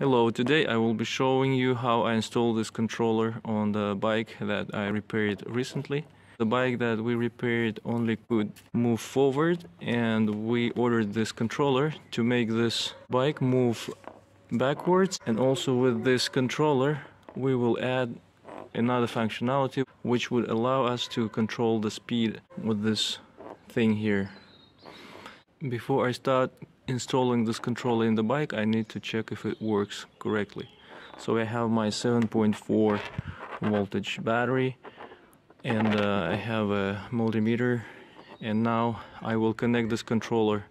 Hello, today I will be showing you how I installed this controller on the bike that I repaired recently. The bike that we repaired only could move forward and we ordered this controller to make this bike move backwards and also with this controller we will add another functionality which would allow us to control the speed with this thing here. Before I start installing this controller in the bike I need to check if it works correctly. So I have my 7.4 voltage battery and uh, I have a multimeter and now I will connect this controller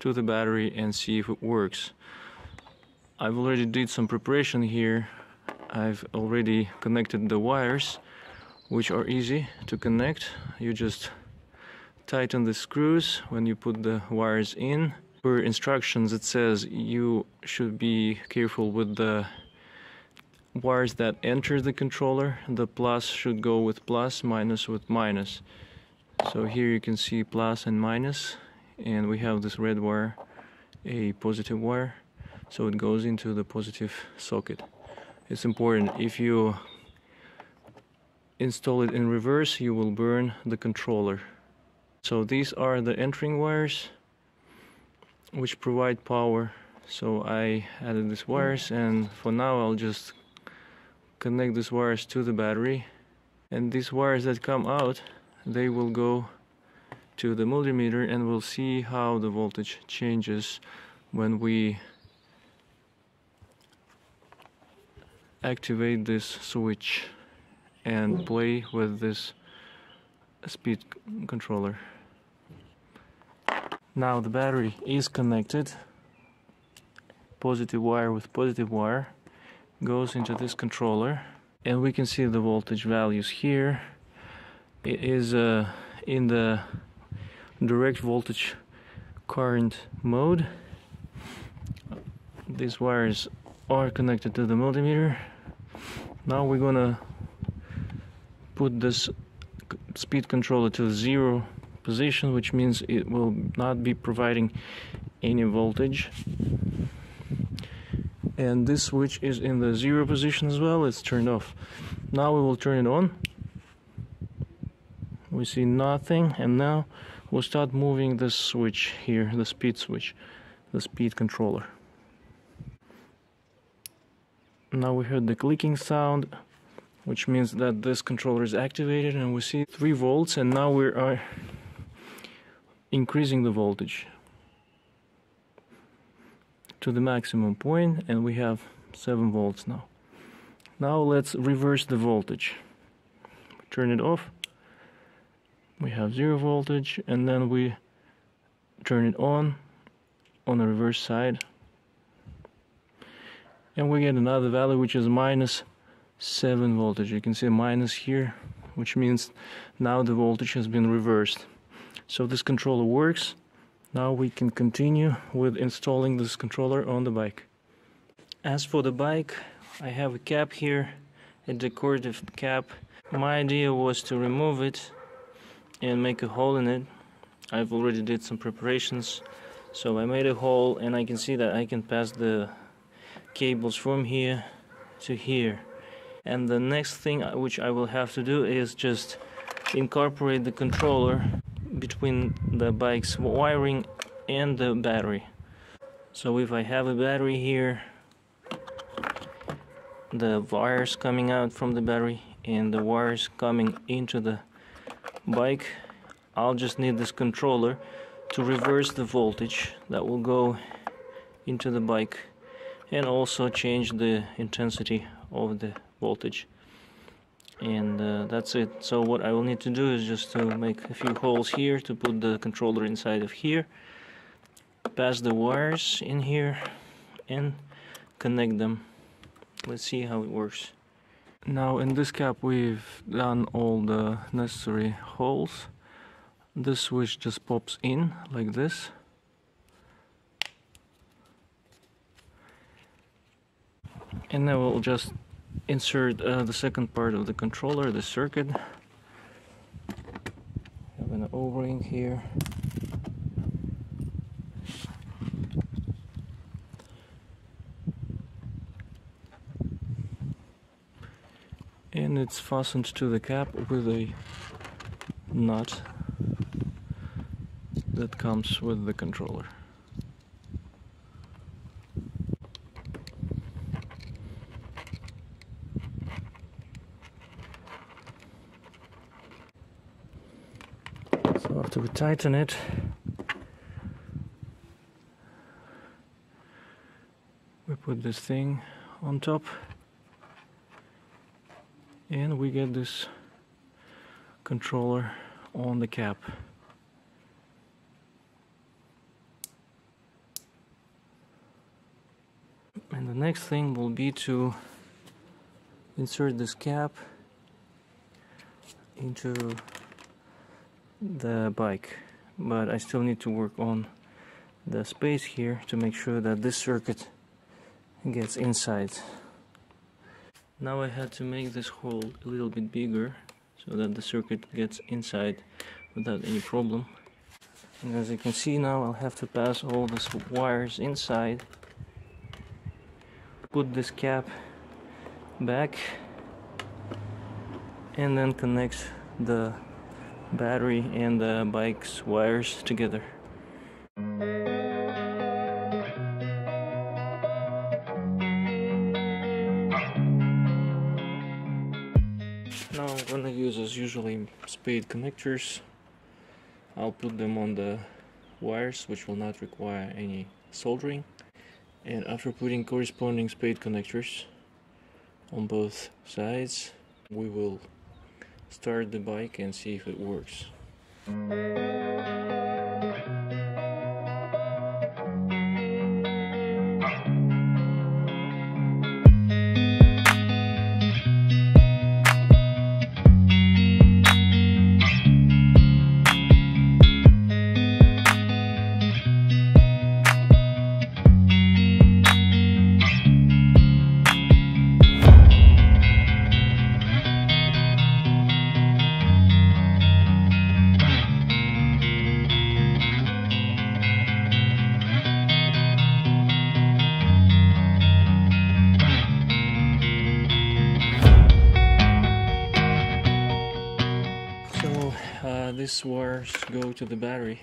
to the battery and see if it works. I've already did some preparation here. I've already connected the wires which are easy to connect. You just tighten the screws when you put the wires in. Per instructions it says you should be careful with the wires that enter the controller. The plus should go with plus, minus with minus. So here you can see plus and minus and we have this red wire, a positive wire. So it goes into the positive socket. It's important if you install it in reverse you will burn the controller so these are the entering wires which provide power. So I added these wires and for now I'll just connect these wires to the battery and these wires that come out they will go to the multimeter and we'll see how the voltage changes when we activate this switch and play with this speed controller. Now the battery is connected. Positive wire with positive wire goes into this controller and we can see the voltage values here. It is uh, in the direct voltage current mode. These wires are connected to the multimeter. Now we're gonna put this speed controller to zero position which means it will not be providing any voltage. And this switch is in the zero position as well. It's turned off. Now we will turn it on. We see nothing. And now we'll start moving this switch here the speed switch the speed controller. Now we heard the clicking sound which means that this controller is activated and we see 3 volts and now we are increasing the voltage to the maximum point and we have 7 volts now. Now let's reverse the voltage. Turn it off. We have 0 voltage and then we turn it on on the reverse side and we get another value which is minus 7 voltage. You can see minus here which means now the voltage has been reversed. So this controller works. Now we can continue with installing this controller on the bike. As for the bike, I have a cap here, a decorative cap. My idea was to remove it and make a hole in it. I've already did some preparations. So I made a hole and I can see that I can pass the cables from here to here. And the next thing which I will have to do is just incorporate the controller between the bike's wiring and the battery. So if I have a battery here, the wires coming out from the battery and the wires coming into the bike, I'll just need this controller to reverse the voltage that will go into the bike and also change the intensity of the voltage and uh, that's it. So what I will need to do is just to make a few holes here to put the controller inside of here pass the wires in here and connect them. Let's see how it works. Now in this cap we've done all the necessary holes. This switch just pops in like this. And then we'll just insert uh, the second part of the controller, the circuit. Have an O-ring here. And it's fastened to the cap with a nut that comes with the controller. Tighten it, we put this thing on top and we get this controller on the cap. And the next thing will be to insert this cap into the bike but I still need to work on the space here to make sure that this circuit gets inside. Now I had to make this hole a little bit bigger so that the circuit gets inside without any problem. And as you can see now I'll have to pass all these wires inside put this cap back and then connect the battery and the bike's wires together. Now I'm gonna use as usually spade connectors. I'll put them on the wires which will not require any soldering and after putting corresponding spade connectors on both sides we will start the bike and see if it works. These wires go to the battery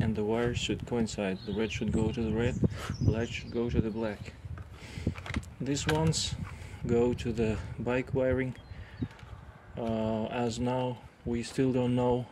and the wires should coincide. The red should go to the red, black should go to the black. These ones go to the bike wiring. Uh, as now we still don't know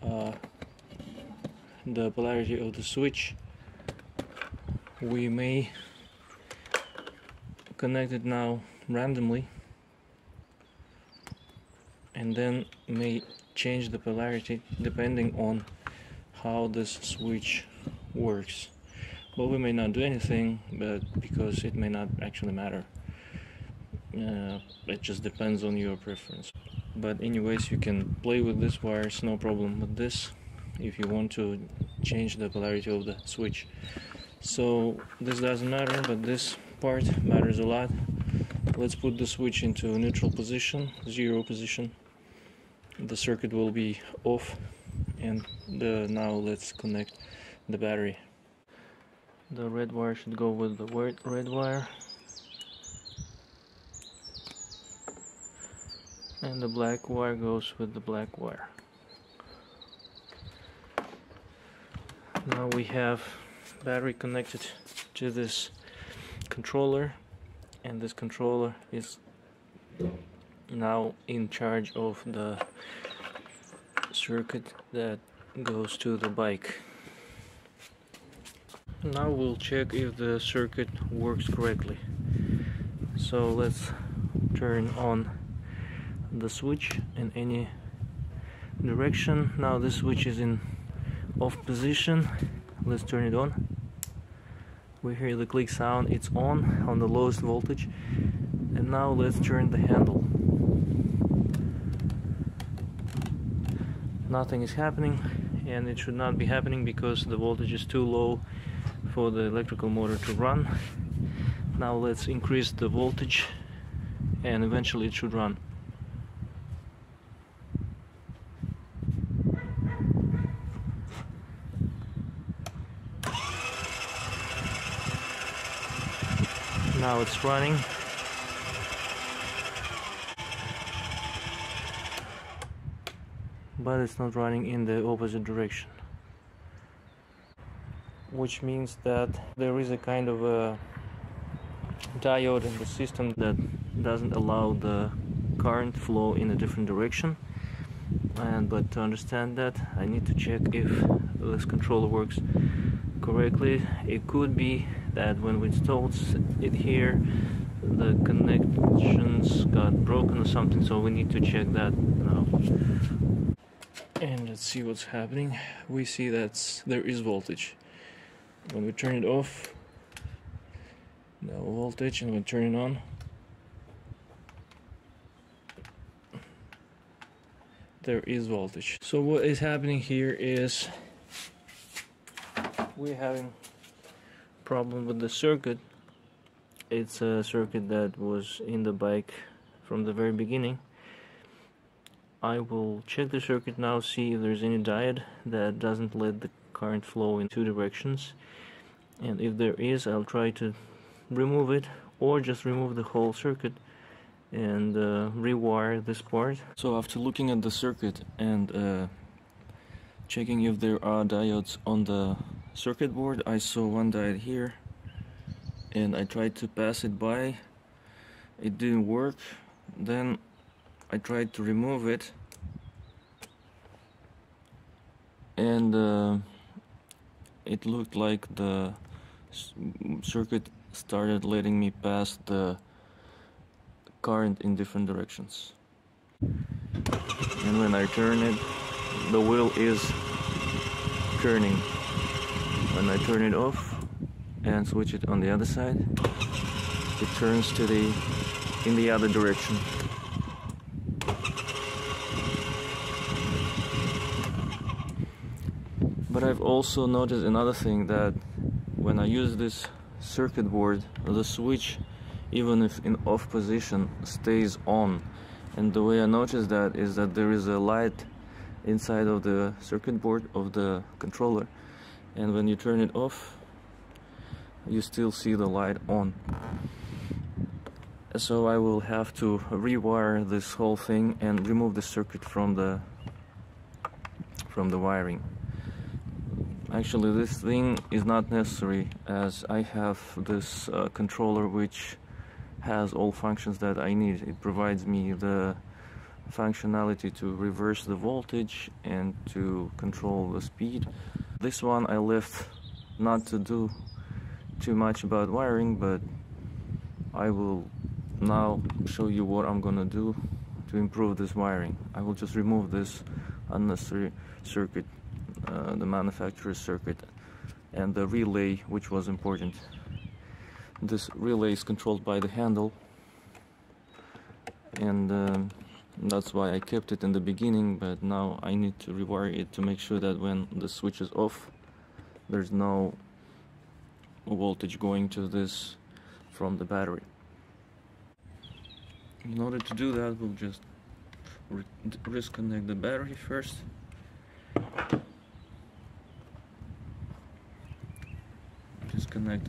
uh, the polarity of the switch. We may connect it now randomly and then may change the polarity depending on how this switch works. But we may not do anything but because it may not actually matter. Uh, it just depends on your preference. But anyways you can play with these wires no problem with this if you want to change the polarity of the switch. So this doesn't matter but this part matters a lot. Let's put the switch into neutral position zero position the circuit will be off and the, now let's connect the battery. The red wire should go with the red, red wire. And the black wire goes with the black wire. Now we have battery connected to this controller and this controller is now in charge of the circuit that goes to the bike. Now we'll check if the circuit works correctly. So let's turn on the switch in any direction. Now this switch is in off position. Let's turn it on. We hear the click sound. It's on on the lowest voltage. And now let's turn the handle nothing is happening and it should not be happening because the voltage is too low for the electrical motor to run. Now let's increase the voltage and eventually it should run. Now it's running but it's not running in the opposite direction. Which means that there is a kind of a diode in the system that doesn't allow the current flow in a different direction. And but to understand that I need to check if this controller works correctly. It could be that when we installed it here the connections got broken or something so we need to check that now and let's see what's happening. We see that there is voltage. When we turn it off no voltage. And we turn it on there is voltage. So what is happening here is we're having problem with the circuit. It's a circuit that was in the bike from the very beginning I will check the circuit now see if there's any diode that doesn't let the current flow in two directions and if there is I'll try to remove it or just remove the whole circuit and uh, rewire this part. So after looking at the circuit and uh, checking if there are diodes on the circuit board, I saw one diode here and I tried to pass it by. It didn't work. Then I tried to remove it and uh, it looked like the circuit started letting me pass the current in different directions. And when I turn it, the wheel is turning. When I turn it off and switch it on the other side, it turns to the in the other direction. But I've also noticed another thing that when I use this circuit board, the switch even if in off position stays on. And the way I notice that is that there is a light inside of the circuit board of the controller. And when you turn it off you still see the light on. So I will have to rewire this whole thing and remove the circuit from the from the wiring actually this thing is not necessary as I have this uh, controller which has all functions that I need. It provides me the functionality to reverse the voltage and to control the speed. This one I left not to do too much about wiring, but I will now show you what I'm gonna do to improve this wiring. I will just remove this unnecessary circuit, uh, the manufacturer's circuit, and the relay, which was important. This relay is controlled by the handle. And um, that's why I kept it in the beginning but now I need to rewire it to make sure that when the switch is off there's no voltage going to this from the battery. In order to do that we'll just disconnect the battery first disconnect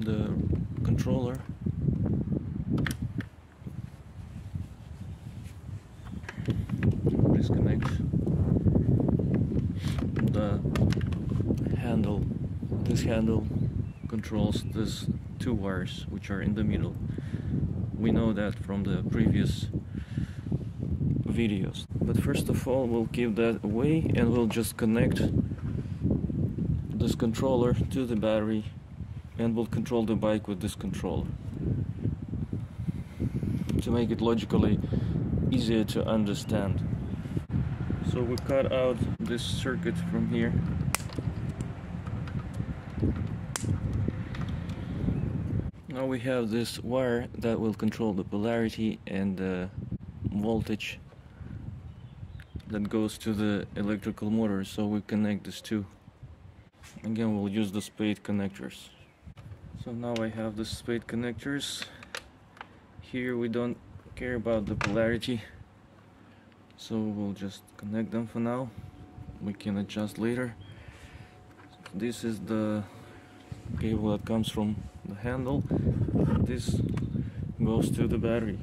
the controller. Disconnect the handle this handle controls these two wires which are in the middle. We know that from the previous videos. But first of all we'll keep that away and we'll just connect this controller to the battery and will control the bike with this controller to make it logically easier to understand. So we cut out this circuit from here. Now we have this wire that will control the polarity and the voltage that goes to the electrical motor so we connect these two. Again we'll use the spade connectors. So now I have the spade connectors. Here we don't care about the polarity. So we'll just connect them for now. We can adjust later. This is the cable that comes from the handle. This goes to the battery.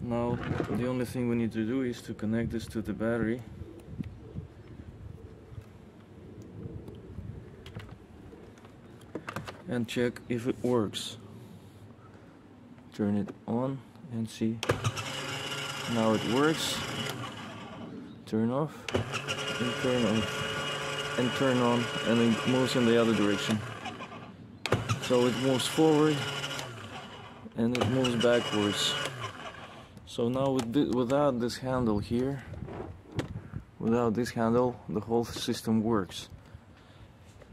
Now the only thing we need to do is to connect this to the battery and check if it works. Turn it on and see now it works. Turn off and turn off and turn on and it moves in the other direction. So it moves forward and it moves backwards. So now with th without this handle here without this handle the whole system works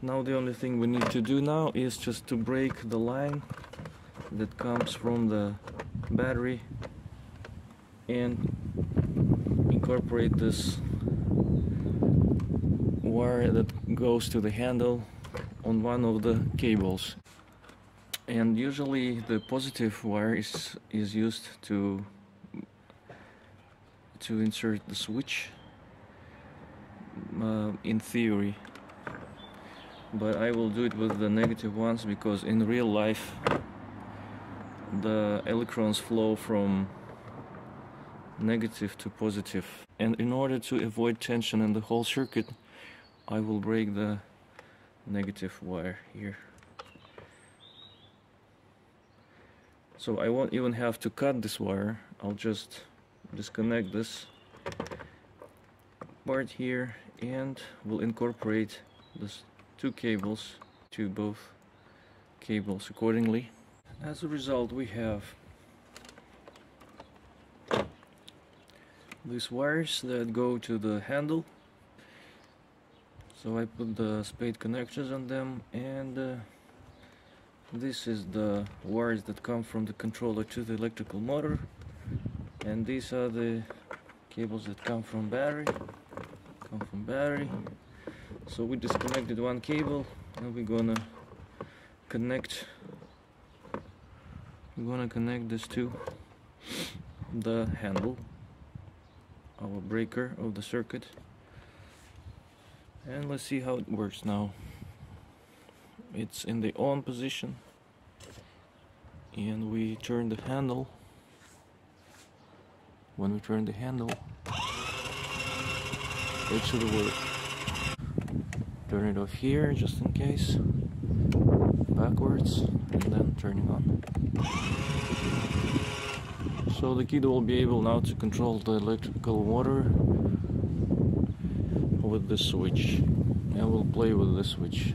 now the only thing we need to do now is just to break the line that comes from the battery and incorporate this wire that goes to the handle on one of the cables. And usually the positive wire is is used to to insert the switch uh, in theory but I will do it with the negative ones because in real life the electrons flow from negative to positive. And in order to avoid tension in the whole circuit I will break the negative wire here. So I won't even have to cut this wire. I'll just disconnect this part here and we'll incorporate this two cables to both cables accordingly. As a result we have these wires that go to the handle. So I put the spade connectors on them and uh, this is the wires that come from the controller to the electrical motor. And these are the cables that come from battery come from battery so we disconnected one cable. And we're gonna connect we're gonna connect this to the handle our breaker of the circuit. And let's see how it works now. It's in the on position. And we turn the handle. When we turn the handle it should work turn it off here just in case. Backwards and then turning on. So the kid will be able now to control the electrical water with the switch. And we'll play with the switch